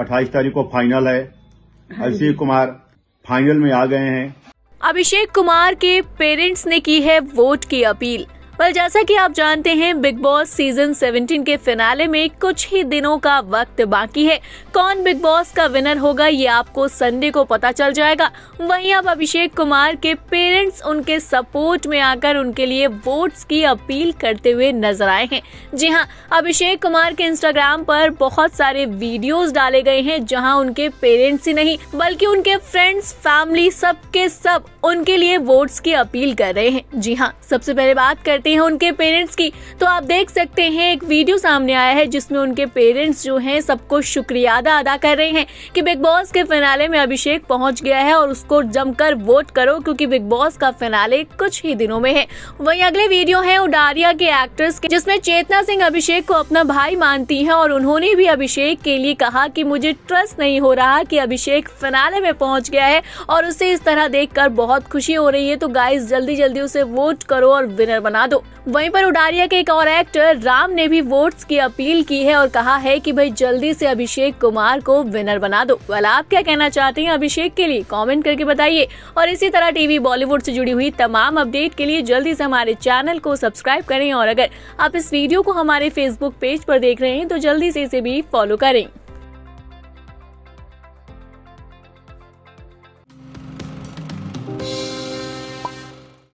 अट्ठाईस तारीख को फाइनल है। अभिषेक कुमार फाइनल में आ गए हैं। अभिषेक कुमार के पेरेंट्स ने की है वोट की अपील। पर जैसा कि आप जानते हैं बिग बॉस सीज़न 17 के फिनाले में कुछ ही दिनों का वक्त बाकी है। कौन बिग बॉस का विनर होगा, ये आपको संडे को पता चल जाएगा। वहीं अब अभिषेक कुमार के पेरेंट्स उनके सपोर्ट में आकर उनके लिए वोट्स की अपील करते हुए नज़र आए हैं। जी हाँ अभिषेक कुमार के इंस्टाग्राम पर बहुत सारे वीडियोस डाले गए हैं, जहाँ उनके पेरेंट्स ही नहीं, बल्कि उनके फ्रेंड्स फैमिली सबके सब उनके लिए वोट्स की अपील कर रहे हैं। जी हाँ सबसे पहले बात करते करते हैं उनके पेरेंट्स की। तो आप देख सकते हैं, एक वीडियो सामने आया है जिसमें उनके पेरेंट्स जो हैं सबको शुक्रिया अदा अदा कर रहे हैं कि बिग बॉस के फिनाले में अभिषेक पहुँच गया है और उसको जमकर वोट करो क्योंकि बिग बॉस का फिनाले कुछ ही दिनों में है। वहीं अगले वीडियो है उडारिया के एक्टर्स के, जिसमें चेतना सिंह अभिषेक को अपना भाई मानती है और उन्होंने भी अभिषेक के लिए कहा कि मुझे ट्रस्ट नहीं हो रहा कि अभिषेक फिनाले में पहुँच गया है और उसे इस तरह देखकर बहुत खुशी हो रही है। तो गाइस जल्दी जल्दी उसे वोट करो और विनर बना दो। वहीं पर उडारिया के एक और एक्टर राम ने भी वोट्स की अपील की है और कहा है कि भाई जल्दी से अभिषेक कुमार को विनर बना दो। वाल आप क्या कहना चाहते हैं अभिषेक के लिए? कमेंट करके बताइए। और इसी तरह टीवी बॉलीवुड से जुड़ी हुई तमाम अपडेट के लिए जल्दी से हमारे चैनल को सब्सक्राइब करें और अगर आप इस वीडियो को हमारे फेसबुक पेज पर देख रहे हैं तो जल्दी से इसे भी फॉलो करें।